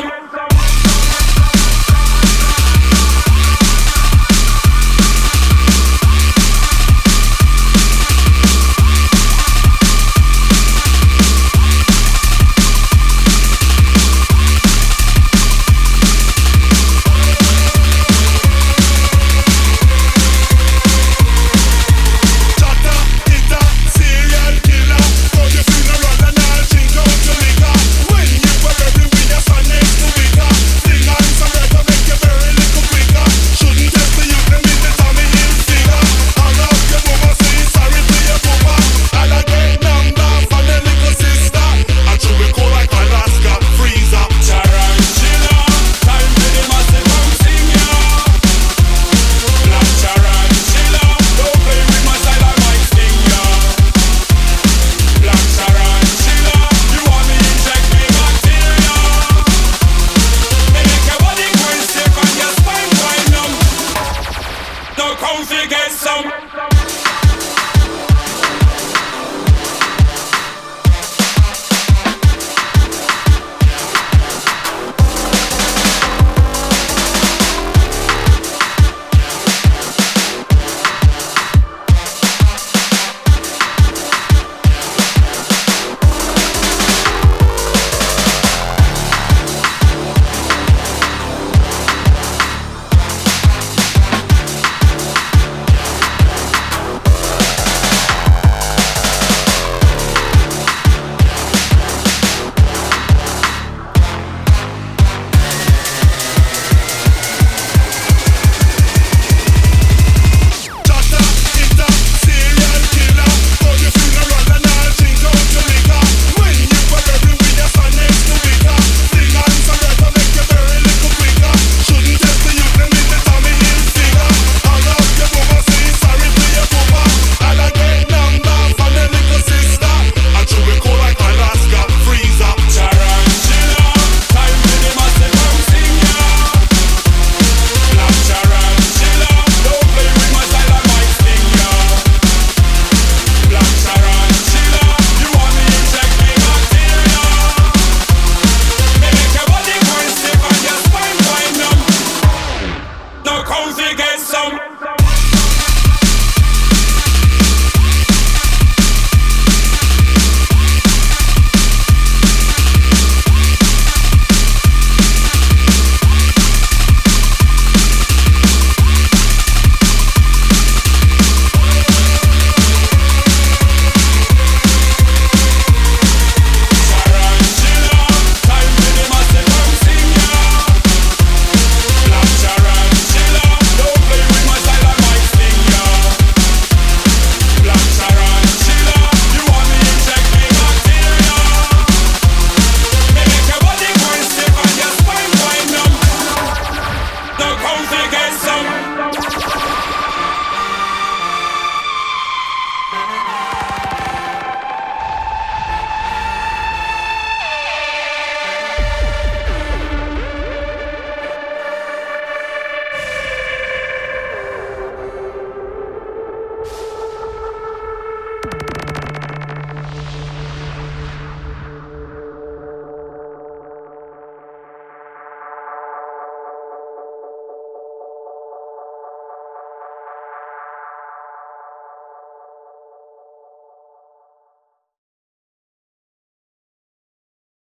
down.